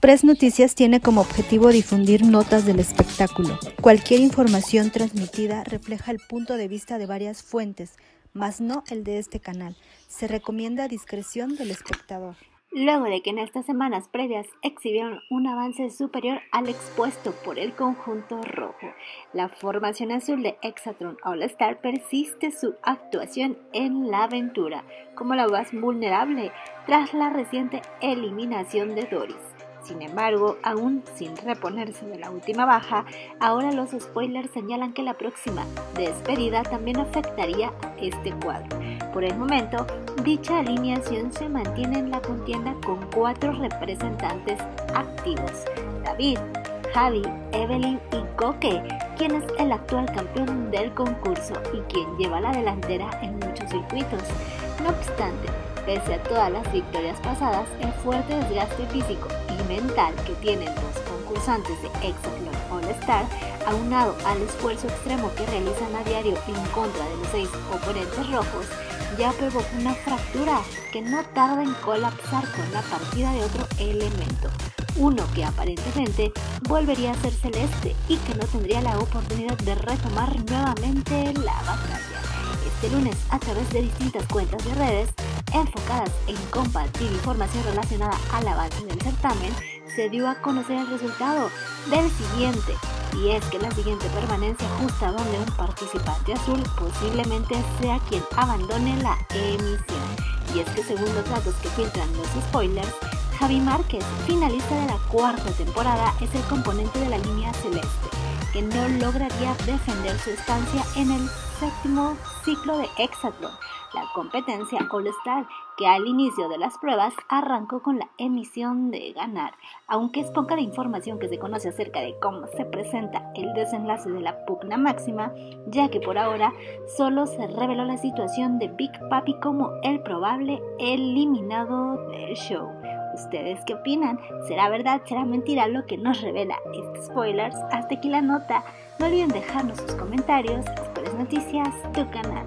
Express Noticias tiene como objetivo difundir notas del espectáculo. Cualquier información transmitida refleja el punto de vista de varias fuentes, mas no el de este canal. Se recomienda discreción del espectador. Luego de que en estas semanas previas exhibieron un avance superior al expuesto por el conjunto rojo, la formación azul de Exatron All Star persiste su actuación en la aventura como la más vulnerable tras la reciente eliminación de Doris. Sin embargo, aún sin reponerse de la última baja, ahora los spoilers señalan que la próxima despedida también afectaría a este cuadro. Por el momento, dicha alineación se mantiene en la contienda con cuatro representantes activos. David, Javi, Evelyn y Coque, quien es el actual campeón del concurso y quien lleva la delantera en muchos circuitos. No obstante, pese a todas las victorias pasadas, el fuerte desgaste físico y mental que tienen los concursantes de Hexatlon All Star, aunado al esfuerzo extremo que realizan a diario en contra de los seis oponentes rojos, ya provocó una fractura que no tarda en colapsar con la partida de otro elemento, uno que aparentemente volvería a ser celeste y que no tendría la oportunidad de retomar nuevamente la batalla. Este lunes, a través de distintas cuentas de redes enfocadas en compartir información relacionada al avance del certamen, se dio a conocer el resultado del siguiente, y es que la siguiente permanencia justa donde un participante azul posiblemente sea quien abandone la emisión. Y es que según los datos que filtran los spoilers, Javi Márquez, finalista de la cuarta temporada, es el componente de la línea celeste, que no lograría defender su estancia en el séptimo ciclo de Hexatlon, la competencia All-Star, que al inicio de las pruebas arrancó con la emisión de ganar. Aunque es poca la información que se conoce acerca de cómo se presenta el desenlace de la pugna máxima, ya que por ahora solo se reveló la situación de Big Papi como el probable eliminado del show. ¿Ustedes qué opinan? ¿Será verdad, será mentira lo que nos revela este spoilers? Hasta aquí la nota. No olviden dejarnos sus comentarios. Noticias, tu canal.